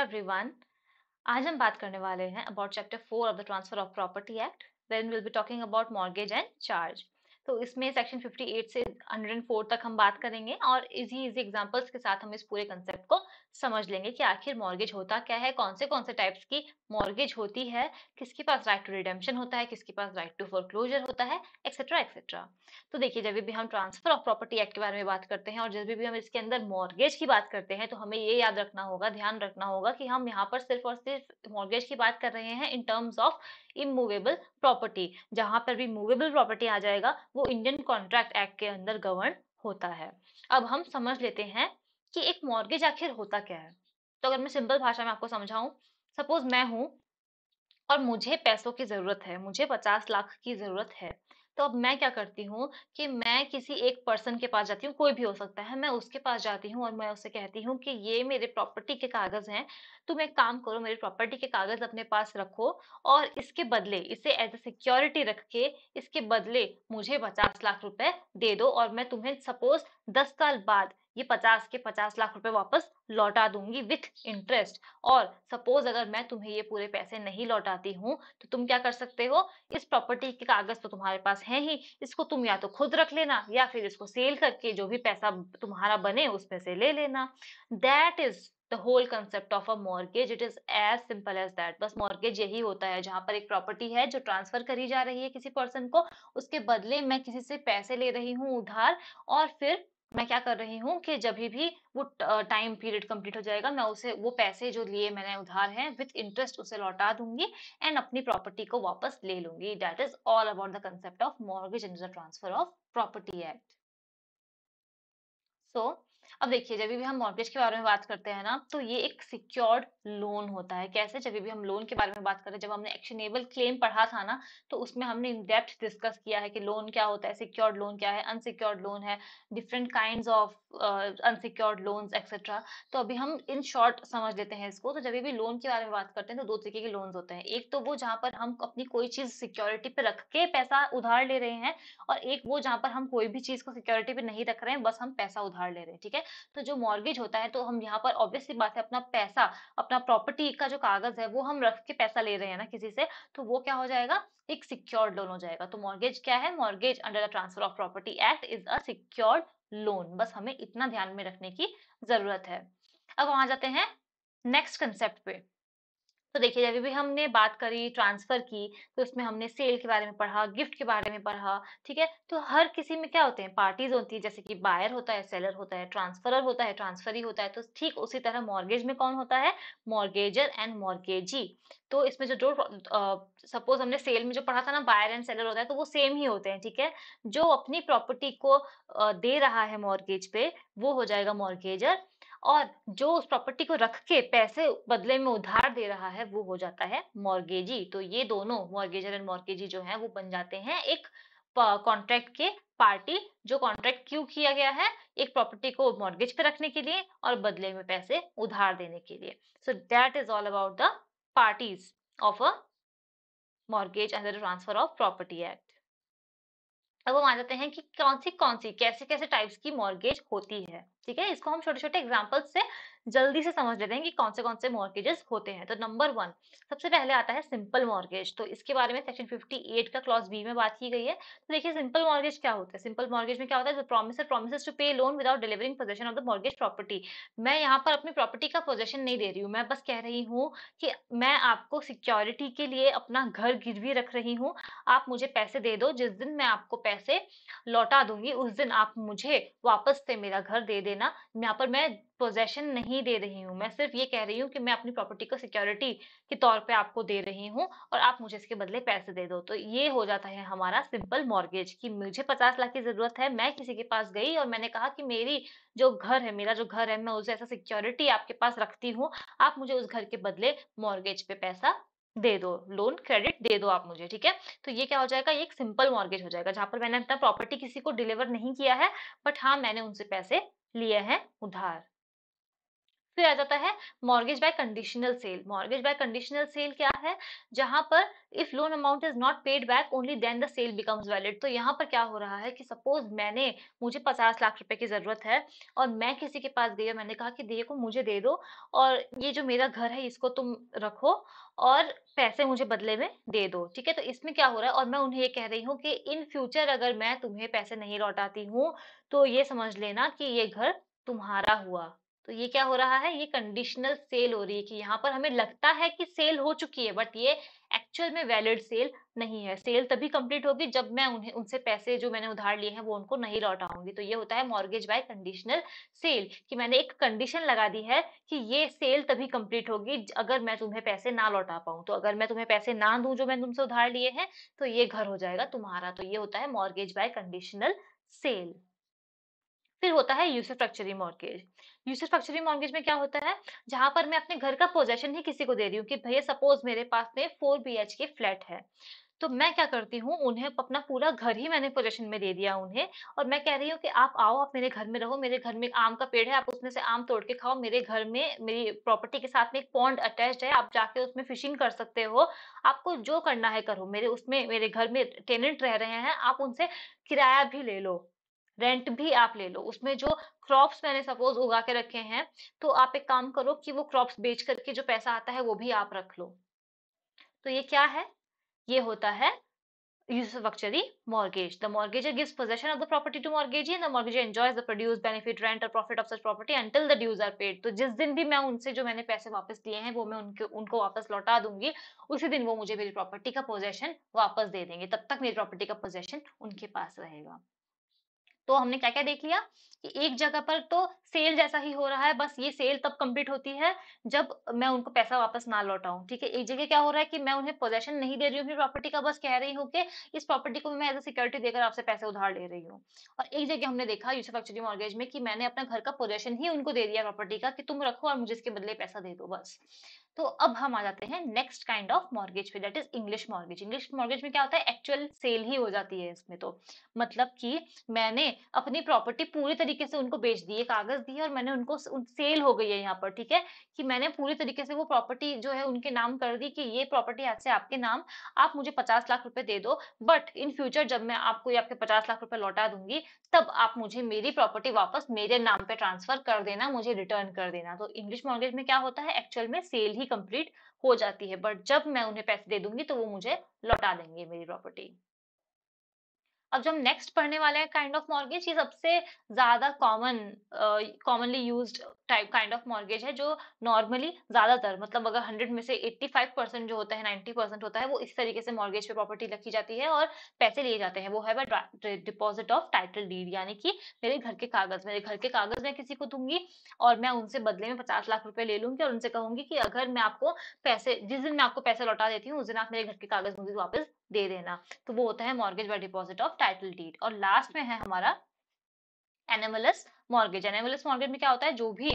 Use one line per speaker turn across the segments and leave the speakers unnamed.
Everyone आज हम बात करने वाले हैं about chapter four of the transfer of property act then will be talking about mortgage and charge तो इसमें सेक्शन 58 से 104 तक हम बात करेंगे और इजी इजी एग्जांपल्स के साथ हम इस पूरे कंसेप्ट को समझ लेंगे कि आखिर मॉर्गेज होता क्या है, कौन से कौन से टाइप्स की मॉर्गेज होती है, किसके पास राइट टू रिडेम्पशन होता है, किसके पास राइट टू फोरक्लोजर होता है एक्सेट्रा एक्सेट्रा तो देखिए, जब भी हम ट्रांसफ़र ऑफ़ प्रॉपर्टी एक्ट के बारे में बात करते हैं और जब भी हम इसके अंदर मॉर्गेज की बात करते हैं तो हमें ये याद रखना होगा, ध्यान रखना होगा कि हम यहाँ पर सिर्फ़ और सिर्फ़ मॉर्गेज की बात कर रहे हैं in terms of immovable property जहाँ पर भी मूवेबल प्रॉपर्टी आ जाएगा वो इंडियन कॉन्ट्रैक्ट एक्ट के अंदर गवर्न होता है। अब हम समझ लेते हैं कि एक मॉर्गेज आखिर होता क्या है। तो अगर मैं सिंपल भाषा में आपको समझाऊं सपोज़ मैं हूँ और मुझे पैसों की ज़रूरत है, मुझे पचास लाख की ज़रूरत है तो अब मैं क्या करती हूँ कि मैं किसी एक पर्सन के पास जाती हूँ, कोई भी हो सकता है, मैं उसके पास जाती हूँ और मैं उससे कहती हूँ कि ये मेरे प्रॉपर्टी के कागज़ हैं, तुम एक काम करो, मेरे प्रॉपर्टी के कागज़ अपने पास रखो और इसके बदले, इसे एज ए सिक्योरिटी रख के इसके बदले मुझे पचास लाख रुपए दे दो और मैं तुम्हें सपोज़ दस साल बाद ये पचास के पचास लाख रुपए वापस लौटा दूँगी विथ इंटरेस्ट और सपोज़ अगर मैं तुम्हें ये पूरे पैसे नहीं लौटाती हूँ तो तुम क्या कर सकते हो? इस प्रॉपर्टी के कागज़ तो तुम्हारे पास है ही। इसको तुम या तो खुद रख लेना या फिर इसको सेल करके जो भी पैसा तुम्हारा बने उस पैसे ले लेना। That is the whole concept of a mortgage it is as simple as that बस मॉर्गेज यही होता है जहाँ पर एक प्रॉपर्टी है जो ट्रांसफ़र करी जा रही है किसी पर्सन को। उसके बदले मैं किसी से पैसे ले रही हूँ उधार और फिर मैं क्या कर रही हूँ कि जब भी वो टाइम पीरियड कंप्लीट हो जाएगा, मैं उसे, वो पैसे जो लिए मैंने उधार हैं विथ इंटरेस्ट उसे लौटा दूँगी एंड अपनी प्रॉपर्टी को वापस ले लूँगी। That is all about the concept of mortgage and the transfer of property act so अब देखिए, जब भी हम मॉर्गेज के बारे में बात करते हैं ना तो ये एक सिक्योर्ड लोन होता है। कैसे? जब भी हम लोन के बारे में बात करें जब हमने एक्शनेबल क्लेम पढ़ा था ना तो उसमें हमने इन डेप्थ डिस्कस किया है कि लोन क्या होता है सिक्योर्ड लोन क्या है अनसिक्योर्ड लोन है different kind of unsecured loans etcetera तो अभी हम इन शॉर्ट समझ लेते हैं इसको। तो जब भी लोन के बारे में बात करते हैं तो दो तरीके के लोन होते हैं। एक तो वो जहाँ पर हम अपनी कोई चीज़ सिक्योरिटी पे रख के पैसा उधार ले रहे हैं, और एक वो जहाँ पर हम कोई भी चीज़ को सिक्योरिटी पे नहीं रख रहे हैं, बस हम पैसा उधार ले रहे हैं, ठीक है? तो जो मॉर्गेज होता है तो हम यहाँ पर ऑब्वियसली बात है अपना पैसा, अपना प्रॉपर्टी का जो कागज़ है, वो हम रख के पैसा ले रहे हैं ना किसी से तो वो क्या हो जाएगा? एक सिक्योर्ड लोन हो जाएगा। तो मॉर्गेज क्या है? Mortgage under the transfer of property act is a secured loan बस हमें इतना ध्यान में रखने की ज़रूरत है। अब वहाँ जाते हैं नेक्स्ट कंसेप्ट पे। तो देखिए, जब भी हमने बात करी ट्रांसफ़र की तो उसमें हमने सेल के बारे में पढ़ा, गिफ्ट के बारे में पढ़ा, ठीक है? तो हर किसी में क्या होते हैं? पार्टीज़ होती है, जैसे कि बायर होता है, सेलर होता है, ट्रांसफरर होता है, ट्रांसफरी होता है तो ठीक उसी तरह मॉर्गेज में कौन होता है? Mortgagor and mortgagee. तो इसमें जो जो सपोज़ हमने सेल में जो पढ़ा था ना, बायर एंड सेलर होता है तो वो सेम ही होते हैं, ठीक है? जो अपनी प्रॉपर्टी को दे रहा है मॉर्गेज पे, वो हो जाएगा मॉर्गेजर और जो उस प्रॉपर्टी को रख के पैसे बदले में उधार दे रहा है, वो हो जाता है मॉर्गेजी तो ये दोनों मॉर्गेजर एंड मॉर्गेजी जो है, वो बन जाते हैं एक कॉन्ट्रैक्ट के पार्टी जो कॉन्ट्रैक्ट क्यों किया गया है, एक प्रॉपर्टी को मॉर्गेज पे रखने के लिए और बदले में पैसे उधार देने के लिए. So that is all about the parties of a mortgage under transfer of property act अब हम आ जाते हैं कि कौन सी कौन सी, कैसे कैसे टाइप्स की मॉर्गेज होती है? ठीक है? इसको हम छोटे छोटे एग्जाम्पल्स से जल्दी से समझ लेते हैं कि कौन से कौन से मॉर्गेजेस होते हैं। तो नंबर वन सबसे पहले आता है सिंपल मॉर्गेज तो इसके बारे में सेक्शन 58 का क्लॉज बी में बात की गई है। तो देखिए सिंपल मॉर्गेज क्या होता है? सिंपल मॉर्गेज में क्या होता है? Promisor promise to pay loan without delivering possession of the mortgage property मैं यहाँ पर अपनी प्रॉपर्टी का पोजेशन नहीं दे रही हूँ। मैं बस कह रही हूँ कि मैं आपको सिक्योरिटी के लिए अपना घर गिरवी रख रही हूँ। आप मुझे पैसे दे दो। जिस दिन मैं आपको पैसे लौटा दूँगी, उस दिन आप मुझे वापस से मेरा घर दे दे देना यहाँ पर, मैं पोजेशन नहीं दे रही हूँ। मैं सिर्फ़ ये कह रही हूँ कि मैं अपनी प्रॉपर्टी को सिक्योरिटी के तौर पे आपको दे रही हूँ और आप मुझे इसके बदले पैसे दे दो। तो ये हो जाता है हमारा सिंपल मॉर्गेज कि मुझे पचास लाख की ज़रूरत है, मैं किसी के पास गई और मैंने कहा कि मेरी जो घर है, मेरा जो घर है, मैं उसे ऐसा सिक्योरिटी आपके पास रखती हूँ, आप मुझे उस घर के बदले मॉर्गेज पे पैसा दे दो लोन क्रेडिट दे दो आप मुझे, ठीक है? तो ये क्या हो जाएगा? ये एक सिंपल मॉर्गेज हो जाएगा, जहाँ पर मैंने अपना प्रॉपर्टी किसी को डिलीवर नहीं किया है बट हाँ मैंने उनसे पैसे लिए हैं उधार। फिर आ जाता है mortgage by conditional sale mortgage by conditional sale क्या है? जहाँ पर if loan amount is not paid back only then the sale becomes valid तो यहाँ पर क्या हो रहा है कि सपोज़ मैंने, मुझे पचास लाख रुपए की ज़रूरत है और मैं किसी के पास गई मैंने कहा कि देखो, मुझे दे दो और ये जो मेरा घर है, इसको तुम रखो और पैसे मुझे बदले में दे दो, ठीक है? तो इसमें क्या हो रहा है और मैं उन्हें ये कह रही हूँ कि इन फ्यूचर अगर मैं तुम्हें पैसे नहीं लौटाती हूँ तो ये समझ लेना कि ये घर तुम्हारा हुआ। तो ये क्या हो रहा है? ये कंडीशनल सेल हो रही है कि यहाँ पर हमें लगता है कि सेल हो चुकी है बट ये एक्चुअल में वैलिड सेल नहीं है। सेल तभी कंप्लीट होगी जब मैं उन्हें, उनसे पैसे जो मैंने उधार लिए हैं वो उनको नहीं लौटाऊँगी तो ये होता है मॉर्गेज बाय कंडीशनल सेल कि मैंने एक कंडीशन लगा दी है कि ये सेल तभी कंप्लीट होगी अगर मैं तुम्हें पैसे ना लौटा पाऊँ। तो अगर मैं तुम्हें पैसे ना दूँ जो मैंने तुमसे उधार लिए हैं तो ये घर हो जाएगा तुम्हारा। तो ये होता है मॉर्गेज बाय कंडीशनल सेल फिर होता है यूसफ्रक्चरी मॉर्गेज। यूसफ्रक्चरी मॉर्गेज में क्या होता है? जहाँ पर मैं अपने घर का पोजेशन ही किसी को दे रही हूँ कि भैया सपोज़ मेरे पास में फोर बी के फ्लैट है। तो मैं क्या करती हूँ? उन्हें अपना पूरा घर ही मैंने पोजेशन में दे दिया उन्हें और मैं कह रही हूँ कि आप आओ, आप मेरे घर में रहो, मेरे घर में आम का पेड़ है, आप उसमें से आम तोड़ के खाओ, मेरे घर में मेरी प्रॉपर्टी के साथ में एक पॉन्ड अटैच है, आप जाके उसमें फिशिंग कर सकते हो। आपको जो करना है करो, मेरे उसमें, मेरे घर में टेनेंट रह रहे हैं, आप उनसे किराया भी ले लो। रेंट भी आप ले लो उसमें जो क्रॉप्स मैंने सपोज़ उगा के रखे हैं तो आप एक काम करो कि वो क्रॉप्स बेच करके जो पैसा आता है वो भी आप रख लो तो ये क्या है ये होता है usufructuary mortgage. The mortgagor gives possession of the property to mortgagee and the mortgagor enjoys the produce, benefit, rent or profit of such property until the dues are paid. तो जिस दिन भी मैं उनसे जो मैंने पैसे वापस लिए हैं वो मैं उनके उनको वापस लौटा दूँगी उसी दिन वो मुझे मेरी प्रॉपर्टी का पोजेशन वापस दे देंगे तब तक मेरी प्रॉपर्टी का पोजेशन उनके पास रहेगा तो हमने क्या क्या देख लिया कि एक जगह पर तो सेल जैसा ही हो रहा है, बस ये सेल तब कंप्लीट होती है जब मैं उनको पैसा वापस ना लौटाऊं, ठीक है? एक जगह क्या हो रहा है कि मैं उन्हें पोजेशन नहीं दे रही हूँ अपनी प्रॉपर्टी का, बस कह रही हूँ कि इस प्रॉपर्टी को मैं एज ए सिक्योरिटी देकर आपसे पैसे उधार ले रही हूँ। और एक जगह हमने देखा यूसफ एक्चुअली मॉर्गेज में कि मैंने अपना घर का पोजेशन ही उनको दे दिया प्रॉपर्टी का कि तुम रखो और मुझे इसके बदले पैसा दे दो, बस। तो अब हम आ जाते हैं नेक्स्ट काइंड ऑफ़ मॉर्गेज पे that is English mortgage English mortgage में क्या होता है? एक्चुअल सेल ही हो जाती है इसमें तो। मतलब कि मैंने अपनी प्रॉपर्टी पूरी तरीके से उनको बेच दी है कागज़ दिए और मैंने उनको सेल हो गई है यहाँ पर, ठीक है? कि मैंने पूरी तरीके से वो प्रॉपर्टी जो है उनके नाम कर दी कि ये प्रॉपर्टी आज से आपके नाम, आप मुझे पचास लाख रुपए दे दो बट इन फ्यूचर जब मैं आपको आपके पचास लाख रुपए लौटा दूँगी, तब आप मुझे मेरी प्रॉपर्टी वापस मेरे नाम पे ट्रांसफ़र कर देना, मुझे रिटर्न कर देना। तो इंग्लिश मॉर्गेज में क्या होता है? एक्चुअल में सेल ही कंप्लीट हो जाती है। बट जब मैं उन्हें पैसे दे दूँगी तो वो मुझे लौटा देंगे मेरी प्रॉपर्टी अब जब हम नेक्स्ट पढ़ने वाले हैं काइंड ऑफ़ मॉर्गेज ये सबसे ज़्यादा common commonly used type kind of mortgage है, जो नॉर्मली ज़्यादातर मतलब अगर 100 में से 85 परसेंट जो होता है 90 परसेंट होता है, वो इस तरीके से मॉर्गेज पे प्रॉपर्टी रखी जाती है और पैसे लिए जाते हैं। वो है डिपॉजिट ऑफ़ टाइटल डीड यानी कि मेरे घर के कागज़, मेरे घर के कागज़ मैं किसी को दूँगी और मैं उनसे बदले में पचास लाख रुपए ले लूँगी और उनसे कहूँगी कि अगर मैं आपको पैसे, जिस दिन मैं आपको पैसे लौटा देती हूँ, उस दिन आप मेरे घर के कागज़ मुझे वापस दे देना। तो वो होता है mortgage by deposit of title deed और लास्ट में है हमारा एनिमलस मॉर्गेज एनिमलस मॉर्गेज में क्या होता है? जो भी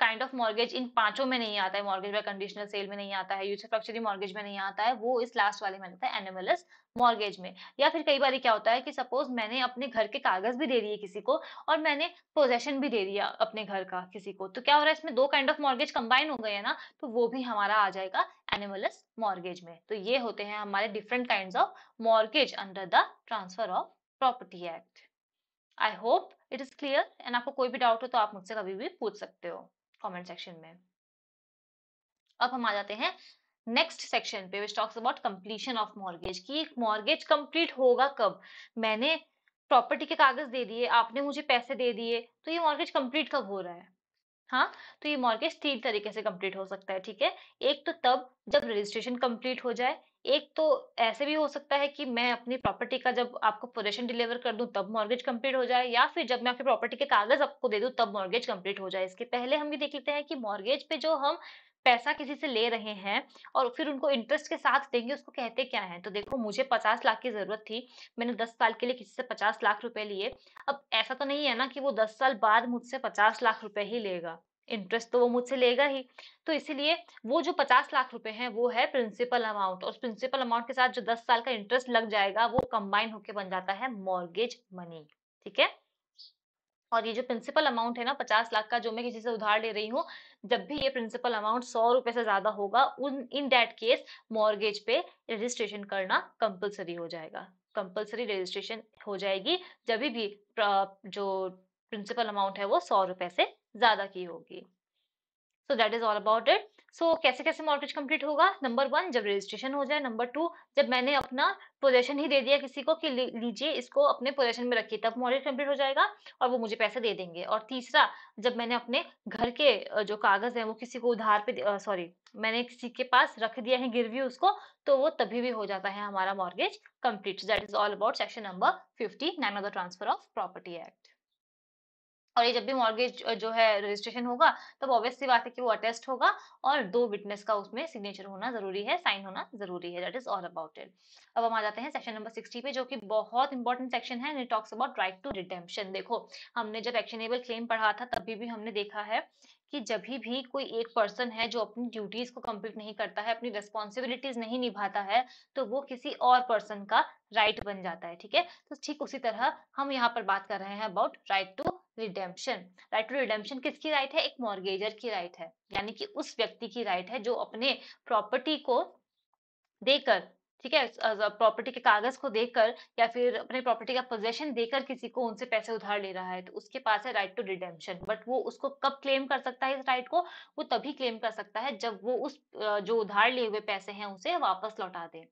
काइंड ऑफ़ मॉर्गेज इन पाँचों में नहीं आता है मॉर्गेज बाय कंडीशनल सेल में नहीं आता है यूसफ्रक्चरी मॉर्गेज में नहीं आता है, वो इस लास्ट वाले में आता है एनिमलस मॉर्गेज में। या फिर कई बार क्या होता है कि सपोज़ मैंने अपने घर के कागज़ भी दे दिए किसी को और मैंने पोजेशन भी दे दिया अपने घर का किसी को तो क्या हो रहा है? इसमें दो काइंड ऑफ़ मॉर्गेज कंबाइन हो गए हैं ना तो वो भी हमारा आ जाएगा एनिमलस मॉर्गेज में। तो ये होते हैं हमारे different kind of mortgage under the transfer of property act I hope it is clear and आपको कोई भी डाउट हो तो आप मुझसे कभी भी पूछ सकते हो कमेंट सेक्शन में। अब हम आ जाते हैं नेक्स्ट सेक्शन पे which talks about completion of mortgage की मॉर्गेज कंप्लीट होगा कब? मैंने प्रॉपर्टी के कागज़ दे दिए, आपने मुझे पैसे दे दिए तो ये मॉर्गेज कंप्लीट कब हो रहा है? हाँ? तो ये मॉर्गेज तीन तरीके से कंप्लीट हो सकता है, ठीक है? एक तो तब जब रजिस्ट्रेशन कंप्लीट हो जाए एक तो ऐसे भी हो सकता है कि मैं अपनी प्रॉपर्टी का जब आपको पोजेशन डिलीवर कर दूँ, तब मॉर्गेज कंप्लीट हो जाए, या फिर जब मैं आपकी प्रॉपर्टी के कागज़ आपको दे दूँ, तब मॉर्गेज कंप्लीट हो जाए। इसके पहले हम भी देख लेते हैं कि मॉर्गेज पे जो हम पैसा किसी से ले रहे हैं और फिर उनको इंटरेस्ट के साथ देंगे, उसको कहते क्या है? तो देखो, मुझे पचास लाख की ज़रूरत थी, मैंने दस साल के लिए किसी से पचास लाख रुपए लिए। अब ऐसा तो नहीं है ना कि वो दस साल बाद मुझसे पचास लाख रुपए ही लेगा। इंटरेस्ट तो वो मुझसे लेगा ही। तो इसीलिए वो जो पचास लाख रुपए हैं, वो है प्रिंसिपल अमाउंट और प्रिंसिपल अमाउंट के साथ जो दस साल का इंटरेस्ट लग जाएगा, वो कंबाइन होके बन जाता है मॉर्गेज मनी ठीक है? और ये जो प्रिंसिपल अमाउंट है ना 50 लाख का जो मैं किसी से उधार ले रही हूँ, जब भी ये प्रिंसिपल अमाउंट सौ रुपए से ज़्यादा होगा, उन इन डेट केस मॉर्गेज पे रजिस्ट्रेशन करना कंपलसरी हो जाएगा। कंपलसरी रजिस्ट्रेशन हो जाएगी जब भी जो प्रिंसिपल अमाउंट है वो सौ रुपए से ज़्यादा की होगी। So that is all about it so कैसे कैसे मॉर्गेज कंप्लीट होगा? नंबर वन जब रजिस्ट्रेशन हो जाए नंबर टू जब मैंने अपना पोजेशन ही दे दिया किसी को कि लीजिए, इसको अपने पोजेशन में रखिए, तब मॉर्गेज कंप्लीट हो जाएगा और वो मुझे पैसे दे देंगे। और तीसरा, जब मैंने अपने घर के जो कागज़ है, वो किसी को उधार पे सॉरी मैंने किसी के पास रख दिया है गिरवी उसको तो वो तभी भी हो जाता है हमारा mortgage complete that is all about section number fifty nine of the transfer of property act और ये जब भी मॉर्गेज जो है रजिस्ट्रेशन होगा, तब ऑब्वियस सी बात है कि वो अटेस्ट होगा और दो विटनेस का उसमें सिग्नेचर होना ज़रूरी है साइन होना ज़रूरी है that is all about it अब हम आ जाते हैं सेक्शन नंबर सिक्सटी पे, जो कि बहुत इंपॉर्टेंट सेक्शन है it talks about right to redemption देखो, हमने जब एक्शनेबल क्लेम पढ़ा था, तभी भी हमने देखा है कि जब भी कोई एक पर्सन है जो अपनी ड्यूटीज़ को कंप्लीट नहीं करता है, अपनी रिस्पॉन्सिबिलिटीज नहीं निभाता है तो वो किसी और पर्सन का राइट right बन जाता है, ठीक है? तो ठीक उसी तरह हम यहाँ पर बात कर रहे हैं about right to redemption right to redemption किसकी राइट है? एक मॉर्गेजर की राइट है। यानी कि उस व्यक्ति की राइट है जो अपने प्रॉपर्टी को देकर, ठीक है? प्रॉपर्टी के कागज़ को देकर या फिर अपने प्रॉपर्टी का पोजेशन देकर किसी को उनसे पैसे उधार ले रहा है तो उसके पास है राइट टू रिडेम्पशन बट वो उसको कब क्लेम कर सकता है इस राइट को? वो तभी क्लेम कर सकता है जब वो उस जो उधार लिए हुए पैसे हैं उसे वापस लौटा दे।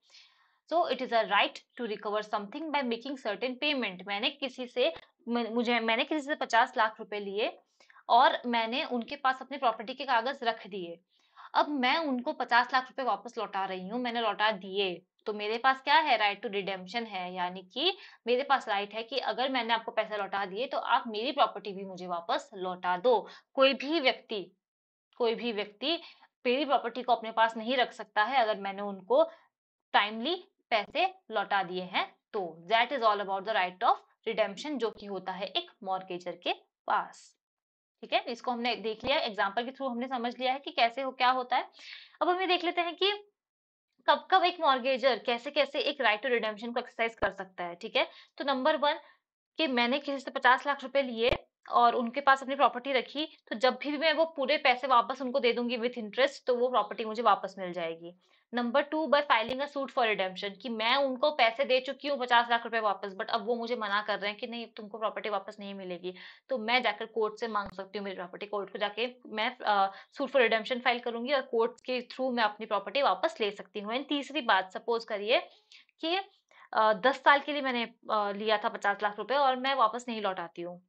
So it is a right to recover something by making certain payment मैंने किसी से मुझे, मैंने किसी से पचास लाख रुपए लिए और मैंने उनके पास अपने प्रॉपर्टी के कागज़ रख दिए। अब मैं उनको पचास लाख रुपए वापस लौटा रही हूँ, मैंने लौटा दिए। तो मेरे पास क्या है? राइट टू रिडेम्पशन है, यानी कि मेरे पास राइट है कि अगर मैंने आपको पैसे लौटा दिए तो आप मेरी प्रॉपर्टी भी मुझे वापस लौटा दो। कोई भी व्यक्ति, कोई भी व्यक्ति मेरी प्रॉपर्टी को अपने पास नहीं रख सकता है अगर मैंने उनको टाइमली पैसे लौटा दिए हैं तो that is all about the right of redemption जो कि होता है एक मॉर्गेजर के पास। ठीक है, इसको हमने देख लिया, एग्ज़ाम्पल के थ्रू हमने समझ लिया है कि कैसे हो, क्या होता है। अब हम ये देख लेते हैं कि कब कब एक मॉर्गेजर कैसे कैसे एक राइट टू रिडेम्पशन को एक्सरसाइज कर सकता है, ठीक है। तो नंबर वन कि मैंने किसी से पचास लाख रुपए लिए और उनके पास अपनी प्रॉपर्टी रखी तो जब भी मैं वो पूरे पैसे वापस उनको दे दूँगी विथ इंटरेस्ट तो वो प्रॉपर्टी मुझे वापस मिल जाएगी। Number two by filing a suit for redemption कि मैं उनको पैसे दे चुकी हूँ, पचास लाख रुपए वापस बट अब वो मुझे मना कर रहे हैं कि नहीं, तुमको प्रॉपर्टी वापस नहीं मिलेगी। तो मैं जाकर कोर्ट से मांग सकती हूँ मेरी प्रॉपर्टी कोर्ट को जाके मैं सूट फॉर रिडेम्पशन फ़ाइल करूँगी और कोर्ट के थ्रू मैं अपनी प्रॉपर्टी वापस ले सकती हूँ। एंड तीसरी बात सपोज़ करिए कि दस साल के लिए मैंने लिया था पचास लाख रुपए और मैं वापस नहीं लौटाती हूँ।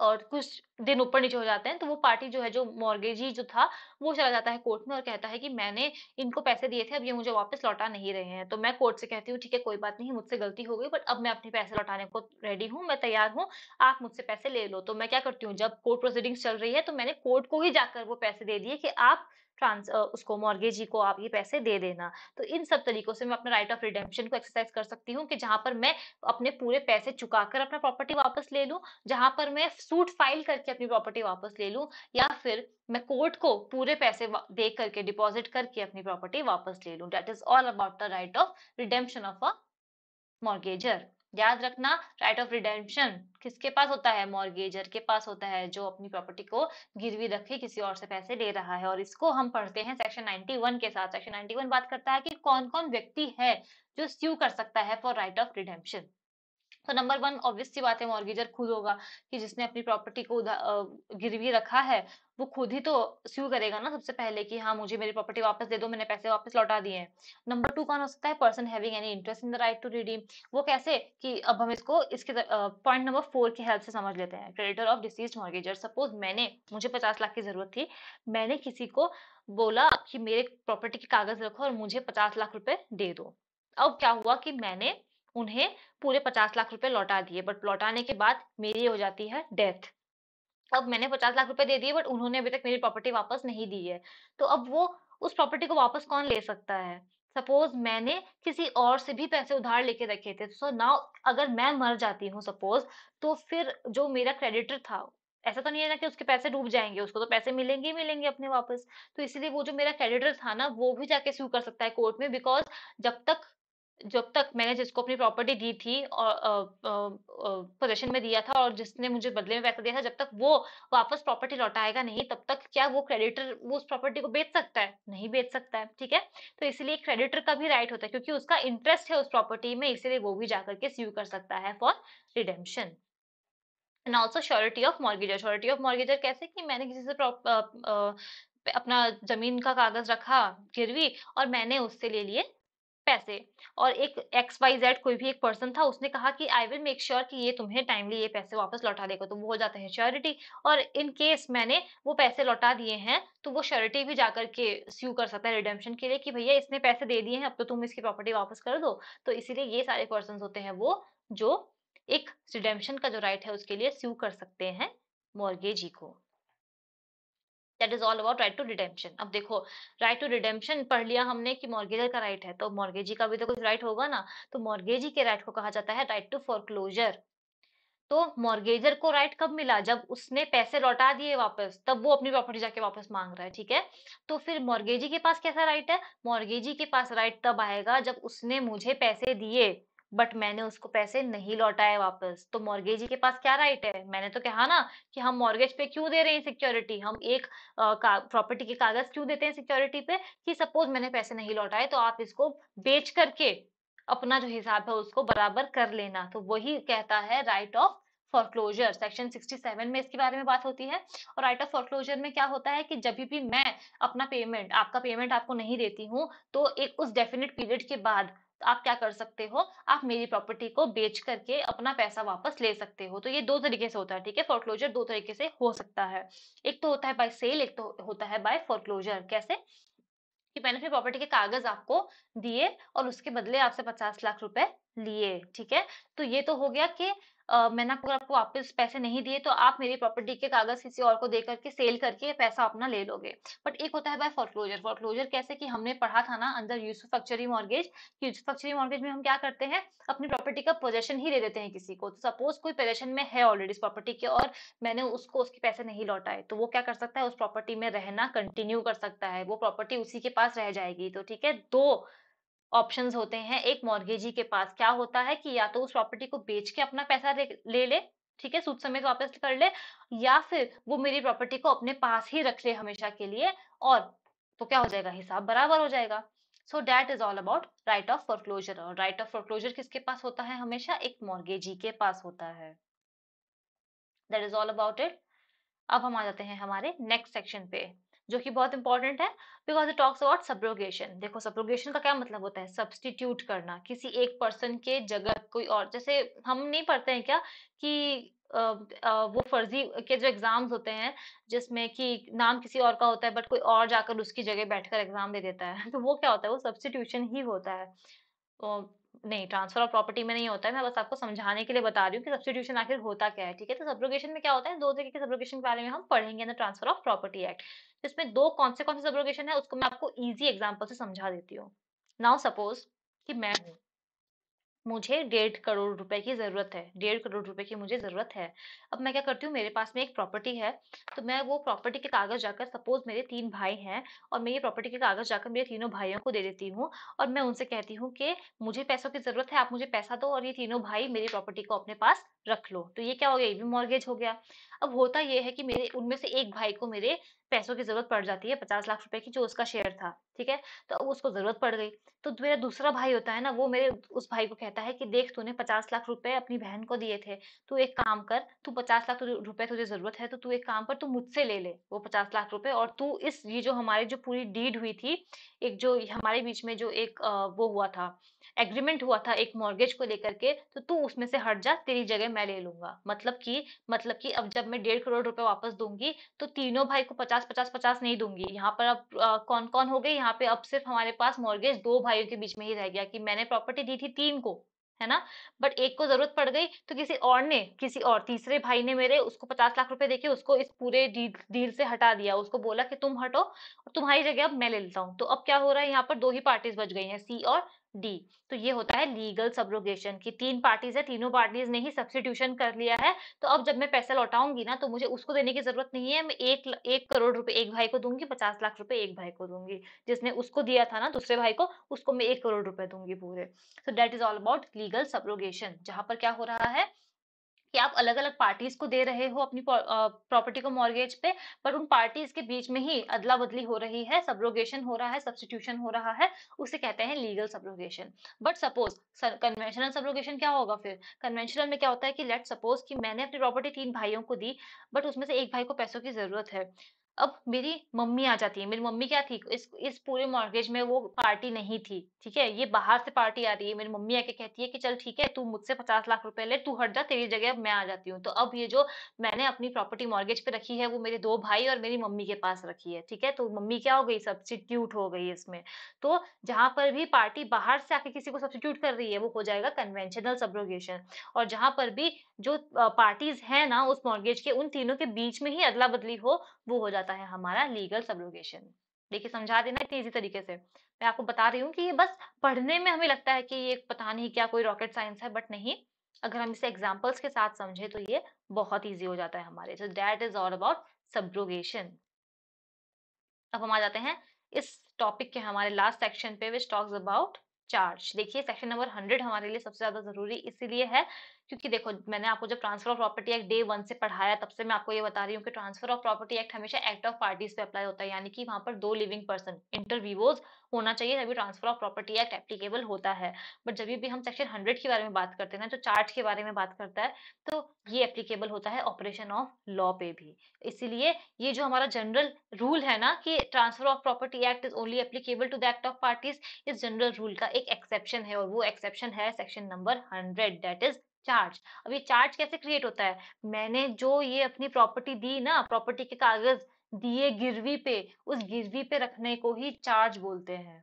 और कुछ दिन ऊपर नीचे हो जाते हैं तो वो पार्टी जो है, जो मॉर्गेजी जो था, वो चला जाता है कोर्ट में और कहता है कि मैंने इनको पैसे दिए थे, अब ये मुझे वापस लौटा नहीं रहे हैं। तो मैं कोर्ट से कहती हूँ, ठीक है, कोई बात नहीं, मुझसे गलती हो गई, बट अब मैं अपने पैसे लौटाने को रेडी हूँ, मैं तैयार हूँ, आप मुझसे पैसे ले लो। तो मैं क्या करती हूँ, जब कोर्ट प्रोसीडिंग्स चल रही है तो मैंने कोर्ट को ही जाकर वो पैसे दे दिए कि आप ट्रांस उसको मॉर्गेजी को आप ये पैसे दे देना। तो इन सब तरीकों से मैं अपना राइट ऑफ़ रिडेम्पशन को एक्सरसाइज कर सकती हूँ कि जहाँ पर मैं अपने पूरे पैसे चुकाकर अपना प्रॉपर्टी वापस ले लूँ, जहाँ पर मैं सूट फ़ाइल करके अपनी प्रॉपर्टी वापस ले लूँ, या फिर मैं कोर्ट को पूरे पैसे दे करके डिपॉजिट करके अपनी प्रॉपर्टी वापस ले लूँ। That is all about the right of redemption of a mortgagor याद रखना राइट ऑफ़ रिडेम्पशन किसके पास होता है? मॉर्गेजर के पास होता है, जो अपनी प्रॉपर्टी को गिरवी रखे, किसी और से पैसे ले रहा है। और इसको हम पढ़ते हैं सेक्शन 91 के साथ। सेक्शन 91 बात करता है कि कौन कौन व्यक्ति है जो स्यू कर सकता है फॉर राइट ऑफ़ रिडेम्पशन तो नंबर वन ऑब्वियस सी बात है मॉर्गेजर खुद होगा कि जिसने अपनी प्रॉपर्टी को गिरवी रखा है, वो खुद ही तो स्यू करेगा ना सबसे पहले कि हाँ मुझे मेरी प्रॉपर्टी वापस दे दो, मैंने पैसे वापस लौटा दिए हैं। नंबर टू कौन हो सकता है? Person having any interest in the right to redeem वो कैसे? कि अब हम इसको इसके पॉइंट नंबर फोर की हेल्प से समझ लेते हैं। Creditor of deceased mortgagor suppose मैंने, मुझे पचास लाख की ज़रूरत थी, मैंने किसी को बोला कि मेरे प्रॉपर्टी के कागज़ रखो और मुझे पचास लाख रुपए दे दो। अब क्या हुआ कि मैंने उन्हें पूरे पचास लाख रुपए लौटा दिए बट लौटाने के बाद मेरी हो जाती है डेथ अब मैंने पचास लाख रुपए दे दिए बट उन्होंने अभी तक मेरी प्रॉपर्टी वापस नहीं दी है। तो अब वो उस प्रॉपर्टी को वापस कौन ले सकता है? सपोज़ मैंने किसी और से भी पैसे उधार लेके रखे थे सो नाउ अगर मैं मर जाती हूँ सपोज़ तो फिर जो मेरा क्रेडिटर था, ऐसा तो नहीं है ना कि उसके पैसे डूब जाएँगे, उसको तो पैसे मिलेंगे ही मिलेंगे अपने वापस। तो इसीलिए वो जो मेरा क्रेडिटर था ना, वो भी जाके स्यू कर सकता है कोर्ट में बिकॉज़ जब तक जब तक मैंने जिसको अपनी प्रॉपर्टी दी थी और पोजेशन में दिया था और जिसने मुझे बदले में पैसा दिया था, जब तक वो वापस प्रॉपर्टी लौटाएगा नहीं, तब तक क्या वो क्रेडिटर वो उस प्रॉपर्टी को बेच सकता है? नहीं बेच सकता है, ठीक है? तो इसलिए क्रेडिटर का भी राइट होता है, क्योंकि उसका इंटरेस्ट है उस प्रॉपर्टी में, इसलिए वो भी जाकर के स्यू कर सकता है for redemption and also surety of mortgagor surety of mortgagor कैसे कि मैंने किसी से अपना ज़मीन का कागज़ रखा, गिरवी, और मैंने उससे ले लिए पैसे। और एक एक्स वाई जेड कोई भी एक पर्सन था, उसने कहा कि आई विल मेक श्योर कि ये तुम्हें टाइमली ये पैसे वापस लौटा देगा। तो वो हो जाते हैं श्योरिटी और इन केस मैंने वो पैसे लौटा दिए हैं तो वो श्योरिटी भी जाकर के स्यू कर सकता है रिडेम्पशन के लिए कि, भैया, इसने पैसे दे दिए हैं, अब तो तुम इसकी प्रॉपर्टी वापस कर दो। तो इसीलिए ये सारे पर्सन होते हैं वो, जो एक रिडेम्पशन का जो राइट है, उसके लिए स्यू कर सकते हैं मॉर्गेजी को। That is all about right to redemption अब देखो राइट टू रिडेम्पशन पढ़ लिया हमने कि मॉर्गेजर का राइट है तो मॉर्गेजी का भी तो कुछ राइट होगा ना? तो मॉर्गेजी के राइट को कहा जाता है राइट टू फोरक्लोजर तो मॉर्गेजर को राइट कब मिला? जब उसने पैसे लौटा दिए वापस, तब वो अपनी प्रॉपर्टी जाके वापस मांग रहा है, ठीक है? तो फिर मॉर्गेजी के पास कैसा राइट है? मॉर्गेजी के पास राइट तब आएगा जब उसने मुझे पैसे दिए। बट मैंने उसको पैसे नहीं लौटाए वापस। तो मॉर्गेजी के पास क्या राइट है? मैंने तो कहा ना कि हम मॉर्गेज पे क्यों दे रहे हैं सिक्योरिटी हम एक प्रॉपर्टी के कागज़ क्यों देते हैं सिक्योरिटी पे कि सपोज़ मैंने पैसे नहीं लौटाए तो आप इसको बेच करके अपना जो हिसाब है उसको बराबर कर लेना। तो वही कहता है राइट ऑफ़ फॉरक्लोजर सेक्शन 67 में इसके बारे में बात होती है। और राइट ऑफ़ फॉरक्लोजर में क्या होता है कि जब भी मैं अपना पेमेंट आपका पेमेंट आपको नहीं देती हूँ तो एक उस डेफिनेट पीरियड के बाद आप क्या कर सकते हो? आप मेरी प्रॉपर्टी को बेच करके अपना पैसा वापस ले सकते हो। तो ये दो तरीके से होता है, ठीक है? फोरक्लोजर दो तरीके से हो सकता है। एक तो होता है बाय सेल एक तो होता है बाय फोरक्लोजर कैसे? कि मैंने अपनी प्रॉपर्टी के कागज़ आपको दिए और उसके बदले आपसे पचास लाख रुपए लिए, ठीक है? तो ये तो हो गया कि मैंने आपको आपको वापस पैसे नहीं दिए तो आप मेरी प्रॉपर्टी के कागज़ किसी और को दे करके सेल करके पैसा अपना ले लोगे। बट एक होता है बाय फॉरक्लोजर फॉरक्लोजर कैसे कि हमने पढ़ा था ना अंदर यूसुफैक्चरी मॉर्गेज यूसुफैक्चरी मॉर्गेज में हम क्या करते हैं, अपनी प्रॉपर्टी का पोजेशन ही दे देते हैं किसी को। तो सपोज़ कोई पोजेशन में है ऑलरेडी प्रॉपर्टी के और मैंने उसको, उसके पैसे नहीं लौटाए तो वो क्या कर सकता है, उस प्रॉपर्टी में रहना कंटिन्यू कर सकता है। वो प्रॉपर्टी उसी के पास रह जाएगी। तो ठीक है, दो ऑप्शंस होते हैं, एक मॉर्गेजी के पास। क्या होता है कि या तो उस प्रॉपर्टी को बेच के अपना पैसा ले ले ठीक है, सूद समेत वापस कर ले, या फिर वो मेरी प्रॉपर्टी को अपने पास ही रख ले हमेशा के लिए और तो क्या हो जाएगा, हिसाब बराबर हो जाएगा। So that is all about right of foreclosure और राइट ऑफ़ फोरक्लोजर किसके पास होता है हमेशा? एक मॉर्गेजी के पास होता है। That is all about it अब हम आ जाते हैं हमारे नेक्स्ट सेक्शन पे। जो कि बहुत इंपॉर्टेंट है because it talks about subrogation देखो सब्रोगेशन का क्या मतलब होता है? सब्सटीट्यूट करना किसी एक पर्सन के जगह कोई और जैसे हम नहीं पढ़ते हैं क्या कि आ, आ, वो फर्जी के जो एग्ज़ाम्स होते हैं जिसमें कि नाम किसी और का होता है बट कोई और जाकर उसकी जगह बैठकर एग्ज़ाम दे देता है तो वो क्या होता है? वो सब्सटीट्यूशन ही होता है। नहीं ट्रांसफ़र ऑफ़ प्रॉपर्टी में नहीं होता है। मैं बस आपको समझाने के लिए बता रही हूँ कि सब्सटीट्यूशन आखिर होता क्या है ठीक है? तो सब्रोगेशन में क्या होता है? दो तरीके के सब्रोगेशन के बारे में हम पढ़ेंगे ना ट्रांसफ़र ऑफ़ प्रॉपर्टी एक्ट जिसमें दो कौन से कौन से सब्रोगेशन है, उसको मैं आपको इजी एग्ज़ाम्पल से समझा देती हूँ। नाउ सपोज़ कि मैं हूँ। मुझे डेढ़ करोड़ रुपए की ज़रूरत है, डेढ़ करोड़ रुपए की मुझे ज़रूरत है। अब मैं क्या करती हूँ, मेरे पास में एक प्रॉपर्टी है तो मैं वो प्रॉपर्टी के कागज़ जाकर सपोज़ मेरे तीन भाई हैं और मैं ये प्रॉपर्टी के कागज़ जाकर मेरे तीनों भाइयों को दे देती हूँ और मैं उनसे कहती हूँ कि मुझे पैसों की ज़रूरत है, आप मुझे पैसा दो और ये तीनों भाई मेरी प्रॉपर्टी को अपने पास रख लो। तो ये क्या हो गया? ये भी मॉर्गेज हो गया। अब होता ये है कि मेरे उनमें से एक भाई को मेरे पैसों की ज़रूरत पड़ जाती है पचास लाख रुपए की जो उसका शेयर था, ठीक है? तो अब उसको ज़रूरत पड़ गई। तो मेरा दूसरा भाई होता है ना, वो मेरे उस भाई को कहता है कि देख तूने पचास लाख रुपए अपनी बहन को दिए थे, तू एक काम कर, तू पचास लाख रुपए तुझे ज़रूरत है तो तू एक काम कर, तू मुझसे ले ले वो पचास लाख रुपए और तू इस, ये जो हमारी जो पूरी डीड हुई थी, एक जो हमारे बीच में जो एक वो हुआ था एग्रीमेंट हुआ था एक मॉर्गेज को लेकर के तो तू उसमें से हट जा तेरी जगह मैं ले लूँगा। मतलब कि मतलब कि अब जब मैं डेढ़ करोड़ रुपए वापस दूँगी तो तीनों भाई को पचास पचास पचास नहीं दूँगी। यहाँ पर अब आ, कौन कौन हो गए यहाँ पे अब सिर्फ़ हमारे पास मॉर्गेज दो भाइयों के बीच में ही रह गया कि मैंने प्रॉपर्टी दी थी तीन को है ना? बट एक को ज़रूरत पड़ गई तो किसी और ने किसी और तीसरे भाई ने मेरे उसको पचास लाख रुपए देके उसको इस पूरे डील डील से हटा दिया। उसको बोला कि तुम हटो और तुम्हारी जगह अब मैं ले लेता हूँ। तो अब क्या हो रहा है? यहाँ पर दो ही पार्टीज़ बच गई हैं सी और डी तो ये होता है लीगल सब्रोगेशन की तीन पार्टीज़ है, तीनों पार्टीज़ ने ही सब्सिट्यूशन कर लिया है। तो अब जब मैं पैसा लौटाऊँगी ना तो मुझे उसको देने की ज़रूरत नहीं है। मैं एक एक करोड़ रुपए, एक भाई को दूँगी, पचास लाख रुपए एक भाई को दूँगी। जिसने उसको दिया था ना, दूसरे भाई को, उसको मैं एक करोड़ रुपए दूँगी पूरे। So that is all about legal subrogation जहाँ पर क्या हो रहा है कि आप अलग अलग पार्टीज़ को दे रहे हो अपनी प्रॉपर्टी को मॉर्गेज पे, पर उन पार्टीज़ के बीच में ही अदला बदली हो रही है सब्रोगेशन हो रहा है सब्सटीट्यूशन हो रहा है, उसे कहते हैं legal subrogation but suppose conventional subrogation क्या होगा फिर? कन्वेंशनल में क्या होता है कि लेट सपोज़ कि मैंने अपनी प्रॉपर्टी तीन भाइयों को दी बट उसमें से एक भाई को पैसों की ज़रूरत है। अब मेरी मम्मी आ जाती है। मेरी मम्मी क्या थी? इस इस पूरे मॉर्गेज में वो पार्टी नहीं थी, ठीक है? ये बाहर से पार्टी आ रही है। मेरी मम्मी आके कहती है कि चल ठीक है, तू मुझसे पचास लाख रुपए ले, तू हट जा, तेरी जगह मैं आ जाती हूँ। तो अब ये जो मैंने अपनी प्रॉपर्टी मॉर्गेज पे रखी है, वो मेरे दो भाई और मेरी मम्मी के पास रखी है, ठीक है? तो मम्मी क्या हो गई? सब्सिट्यूट हो गई इसमें। तो जहाँ पर भी पार्टी बाहर से आके किसी को सब्सिट्यूट कर रही है, वो हो जाएगा कन्वेंशनल सब्रोगेशन और जहाँ पर भी जो पार्टीज़ है ना, उस मॉर्गेज के, उन तीनों के बीच में ही अदला बदली हो वो हो जाता है हमारा लीगल सब्रोगेशन देखिए, समझा देना इतनी तरीके से। मैं आपको बता रही हूँ कि ये बस पढ़ने में हमें लगता है कि ये पता नहीं क्या कोई रॉकेट साइंस है बट नहीं, अगर हम इसे एग्जाम्पल्स के साथ समझे तो ये बहुत ईजी हो जाता है हमारे। So that is all about subrogation अब हम आ जाते हैं इस टॉपिक के हमारे लास्ट सेक्शन पे विच टॉक्स अबाउट चार्ज। देखिए, सेक्शन नंबर हंड्रेड हमारे लिए सबसे ज़्यादा ज़रूरी इसीलिए है, क्योंकि देखो, मैंने आपको जब transfer of property act day one से पढ़ाया, तब से मैं आपको ये बता रही हूँ कि ट्रांसफ़र ऑफ़ प्रॉपर्टी एक्ट हमेशा एक्ट ऑफ़ पार्टीज़ पे अप्लाई होता है, यानी कि वहाँ पर दो लिविंग पर्सन इंटरव्यूज़ होना चाहिए तभी transfer of property act applicable होता है। बट जब भी हम सेक्शन हंड्रेड के बारे में बात करते हैं जो चार्ज के बारे में बात करता है तो ये एप्लीकेबल होता है ऑपरेशन ऑफ़ लॉ पे भी। इसीलिए ये जो हमारा जनरल रूल है ना, कि transfer of property act is only applicable to the act of parties इस जनरल रूल का एक एक्सेप्शन है, और वो एक्सेप्शन है section number hundred that is charge अब ये चार्ज कैसे क्रिएट होता है? मैंने जो ये अपनी प्रॉपर्टी दी ना प्रॉपर्टी के कागज़ दिए गिरवी पे उस गिरवी पे रखने को ही चार्ज बोलते हैं।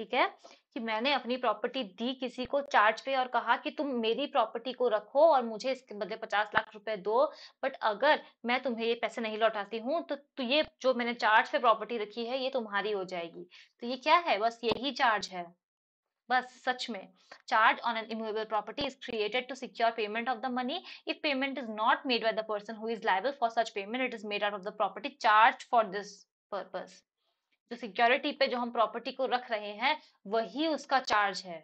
ठीक है? कि मैंने अपनी प्रॉपर्टी दी किसी को चार्ज पे और कहा कि तुम मेरी प्रॉपर्टी को रखो और मुझे इसके बदले पचास लाख रुपए दो। बट अगर मैं तुम्हें ये पैसे नहीं लौटाती हूँ तो, तो ये जो मैंने चार्ज पे प्रॉपर्टी रखी है ये तुम्हारी हो जाएगी। तो ये क्या है? बस यही चार्ज है। बस सच में charge on an immovable property is created to secure payment of the money if payment is not made by the person who is liable for such payment it is made out of the property charge for this purpose जो security पे जो हम property को रख रहे हैं, वही उसका चार्ज है।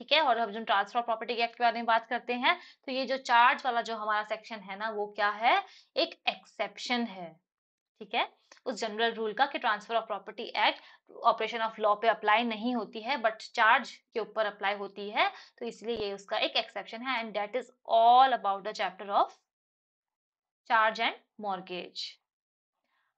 ठीक है? और अब जो ट्रांसफ़र प्रॉपर्टी एक्ट के बारे में बात करते हैं तो ये जो चार्ज वाला जो हमारा सेक्शन है ना, वो क्या है? एक एक्सेप्शन है। ठीक है? उस जनरल रूल का कि transfer of property act operation of law पे अप्लाई नहीं होती है बट चार्ज के ऊपर अप्लाई होती है तो इसलिए ये उसका एक एक्सेप्शन है and that is all about the chapter of charge and mortgage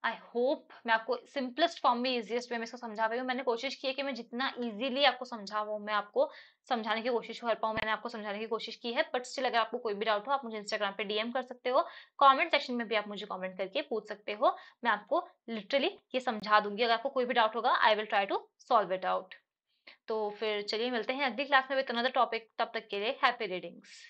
I hope मैं आपको सिंपलेस्ट फॉर्म में इजिएस्ट वे में इसको समझा पाई हूँ। मैंने कोशिश की है कि मैं जितना इजीली आपको समझाऊँ, मैं आपको समझाने की कोशिश कर पाऊँ, मैंने आपको समझाने की कोशिश की है। बट स्टिल अगर आपको कोई भी डाउट हो, आप मुझे इंस्टाग्राम पे डीएम कर सकते हो। कमेंट सेक्शन में भी आप मुझे कमेंट करके पूछ सकते हो। मैं आपको लिटरली ये समझा दूँगी। अगर आपको कोई भी डाउट होगा I will try to solve it out तो फिर चलिए मिलते हैं अगली क्लास में विद अनदर टॉपिक तब तक के लिए हैप्पी रीडिंग्स